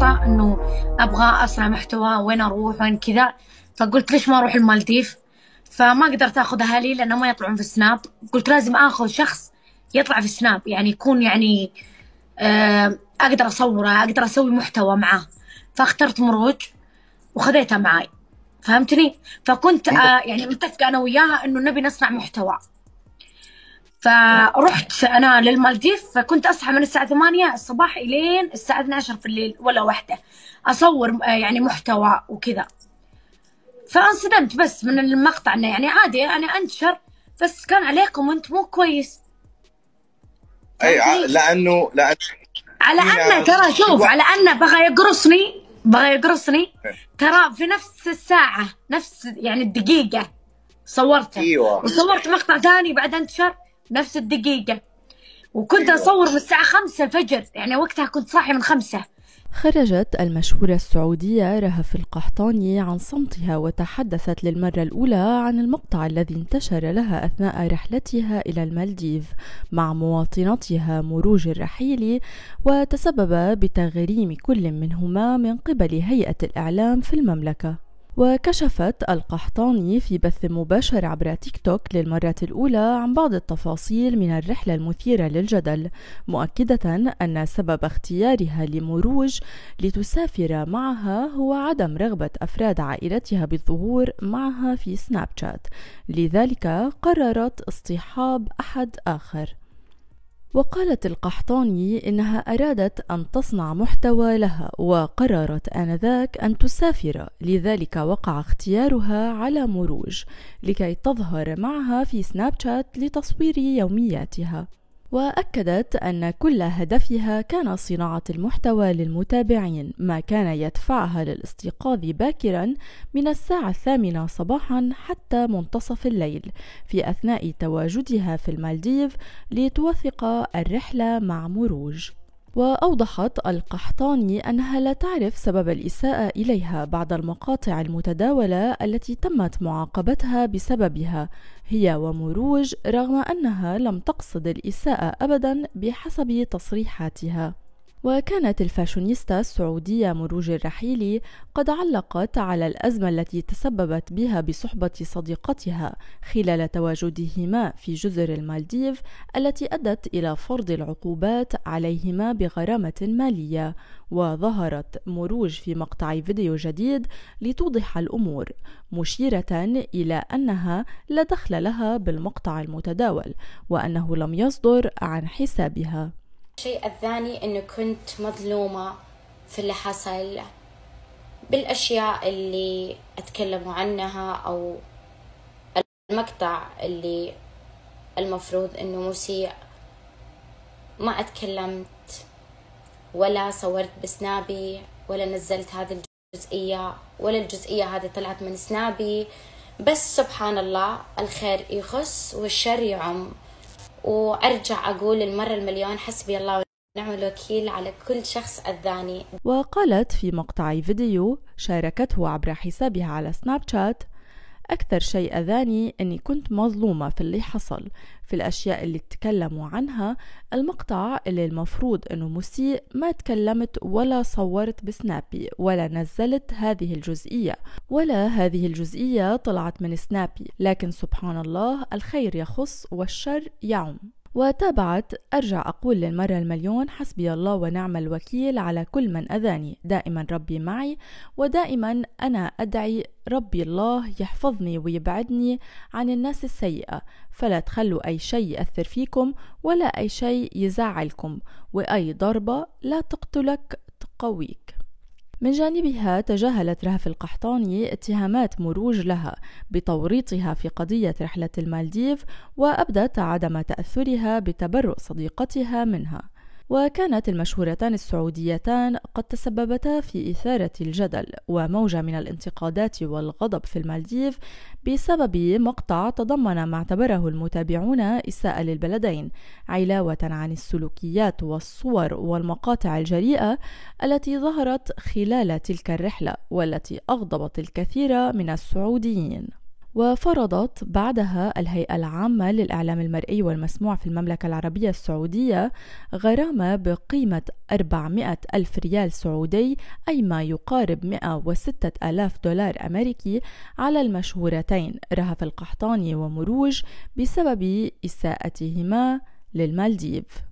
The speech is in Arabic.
خطة إنه أبغى أصنع محتوى وين أروح وين كذا. فقلت ليش ما أروح المالديف؟ فما قدرت أخذ أهلي لأنه ما يطلعون في السناب قلت لازم آخذ شخص يطلع في السناب يعني يكون يعني آه، أقدر أصوره أقدر أسوي محتوى معاه. فاخترت مروج وخذيتها معاي. فهمتني؟ فكنت آه يعني متفقة أنا وياها إنه نبي نصنع محتوى. فرحت أنا للمالديف فكنت أصحى من الساعة 8 الصباح إلين الساعة 12 في الليل ولا واحدة أصور آه، يعني محتوى وكذا. فانصدمت بس من المقطع إنه يعني عادي أنا انشر بس كان عليه كومنت مو كويس. أي ع- لأنه لأن على إنه ترى شوف على أنه بغى يقرصني بغى يقرصني ترى في نفس الساعة نفس يعني الدقيقة صورته. إيوه. وصورت مقطع ثاني بعد انتشر. نفس الدقيقة. وكنت أيوة. أصور من الساعة خمسة الفجر يعني وقتها كنت صاحي من خمسة. خرجت المشهورة السعودية رهف القحطاني عن صمتها وتحدثت للمرة الأولى عن المقطع الذي انتشر لها أثناء رحلتها إلى المالديف مع مواطنتها مروج الرحيلي وتسبب بتغريم كل منهما من قبل هيئة الإعلام في المملكة. وكشفت القحطاني في بث مباشر عبر تيك توك للمرة الأولى عن بعض التفاصيل من الرحلة المثيرة للجدل مؤكدة أن سبب اختيارها لمروج لتسافر معها هو عدم رغبة أفراد عائلتها بالظهور معها في سناب شات. لذلك قررت اصطحاب أحد آخر. وقالت القحطاني إنها أرادت أن تصنع محتوى لها وقررت آنذاك أن تسافر. لذلك وقع اختيارها على مروج لكي تظهر معها في سناب شات لتصوير يومياتها. وأكدت أن كل هدفها كان صناعة المحتوى للمتابعين ما كان يدفعها للاستيقاظ باكرا من الساعة الثامنة صباحا حتى منتصف الليل في أثناء تواجدها في المالديف لتوثق الرحلة مع مروج. وأوضحت القحطاني أنها لا تعرف سبب الإساءة إليها بعد المقاطع المتداولة التي تمت معاقبتها بسببها هي ومروج رغم أنها لم تقصد الإساءة أبدا بحسب تصريحاتها. وكانت الفاشونيستا السعودية مروج الرحيلي قد علقت على الأزمة التي تسببت بها بصحبة صديقتها خلال تواجدهما في جزر المالديف التي أدت إلى فرض العقوبات عليهما بغرامة مالية وظهرت مروج في مقطع فيديو جديد لتوضح الأمور مشيرة إلى أنها لا دخل لها بالمقطع المتداول وأنه لم يصدر عن حسابها. الشيء الثاني إنه كنت مظلومة في اللي حصل بالأشياء اللي اتكلموا عنها أو المقطع اللي المفروض إنه مسيء. ما أتكلمت ولا صورت بسنابي ولا نزلت هذه الجزئية ولا الجزئية هذه طلعت من سنابي. بس سبحان الله الخير يخص والشر يعم. وأرجع أقول المرة المليون حسبي الله ونعم الوكيل على كل شخص أذاني. وقالت في مقطع فيديو شاركته عبر حسابها على سناب شات أكثر شيء أذاني أني كنت مظلومة في اللي حصل. في الأشياء اللي تكلموا عنها المقطع اللي المفروض أنه مسيء ما تكلمت ولا صورت بسنابي ولا نزلت هذه الجزئية ولا هذه الجزئية طلعت من سنابي. لكن سبحان الله الخير يخص والشر يعم. وتابعت أرجع أقول للمرة المليون حسبي الله ونعم الوكيل على كل من أذاني. دائما ربي معي ودائما أنا أدعي ربي الله يحفظني ويبعدني عن الناس السيئة. فلا تخلوا أي شيء يأثر فيكم ولا أي شيء يزعلكم وأي ضربة لا تقتلك تقويك. من جانبها تجاهلت رهف القحطاني اتهامات مروج لها بتوريطها في قضية رحلة المالديف وأبدت عدم تأثرها بتبرؤ صديقتها منها. وكانت المشهورتان السعوديتان قد تسببتا في إثارة الجدل وموجة من الانتقادات والغضب في المالديف بسبب مقطع تضمن ما اعتبره المتابعون إساءة للبلدين علاوة عن السلوكيات والصور والمقاطع الجريئة التي ظهرت خلال تلك الرحلة والتي أغضبت الكثير من السعوديين. وفرضت بعدها الهيئة العامة للإعلام المرئي والمسموع في المملكة العربية السعودية غرامة بقيمة 400 ألف ريال سعودي أي ما يقارب 106 ألاف دولار أمريكي على المشهورتين رهف القحطاني ومروج بسبب إساءتهما للمالديف.